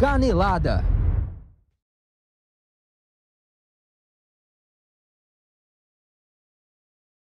Canelada.